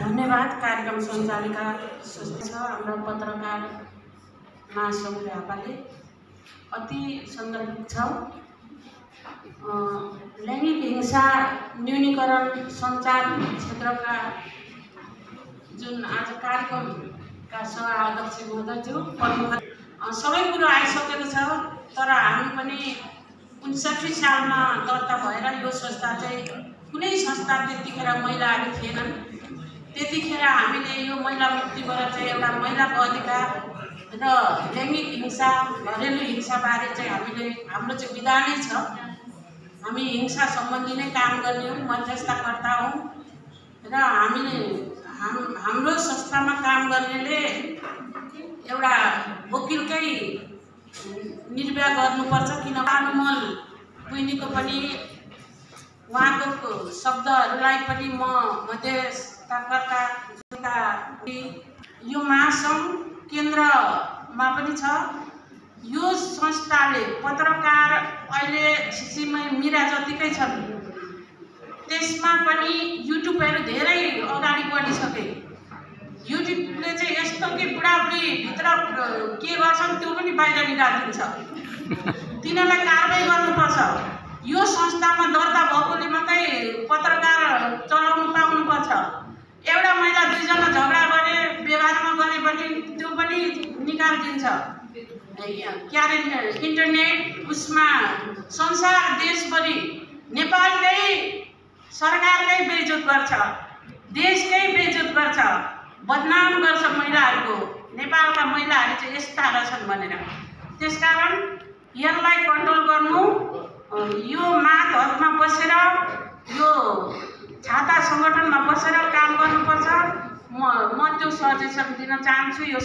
धन्यवाद। कार्यक्रम सञ्चालिका छ हाम्रो पत्रकार महासङ्घ झापाले अति सन्दर्भिक छ। लैङ्गिक हिंसा न्यूनीकरण सञ्चार क्षेत्रका जुन आज कार्यक्रमका सह अध्यक्ष महोदयज्यू प्रमुख सबै कुरो आइसकेको छ तर हामी पनि उन्साठी सालमा दर्ता भएर यो संस्था चाहिँ कुनै संस्था त्यतिखेर महिलाहरू थिएनन्। त्यतिखेर हामीले यो महिला मुक्तिबाट चाहिँ एउटा महिलाको अधिकार र लैङ्गिक हिंसा घरेलु हिंसाबारे चाहिँ हामीले हाम्रो चाहिँ विधानै छ। हामी हिंसा सम्बन्धी नै काम गर्ने हौँ मध्यस्थकर्ता हौँ र हामीले हाम हाम्रो संस्थामा काम गर्नेले एउटा वकिलकै निर्वाह गर्नुपर्छ किन अनुमल कुइनीको पनि उहाँको शब्दहरूलाई पनि म मध्यस्थकर्ता यो महासङ्घ केन्द्रमा पनि छ। यो संस्थाले पत्रकार अहिले छिसिमै मिरा जतिकै छन् त्यसमा पनि युट्युबहरू धेरै अगाडि बढिसके। युट्युबले चाहिँ यस्तो कि बुढाबुढी भित्र के गर्छन् त्यो पनि बाहिर निकालिदिन्छ। तिनीहरूलाई कारवाही गर्नुपर्छ। यो संस्थामा दर्ता भएकोले मात्रै पत्रकार चलाउनु एउटा महिला दुईजना झगडा गरे व्यवहारमा गरे भने त्यो पनि निकालिदिन्छ। के अरे इन्टरनेट उसमा संसार देशभरि नेपालकै सरकारकै बेइज्जत गर्छ देशकै बेइज्जत गर्छ बदनाम गर्छ महिलाहरूको। नेपालका महिलाहरू चाहिँ यस्ता रहेछन् भनेर। त्यसकारण यसलाई कन्ट्रोल गर्नु यो मातहतमा बसेर यो छाता सङ्गठनमा बसेर काम गर्नुपर्छ। म म त्यो सजेसन दिन चाहन्छु यो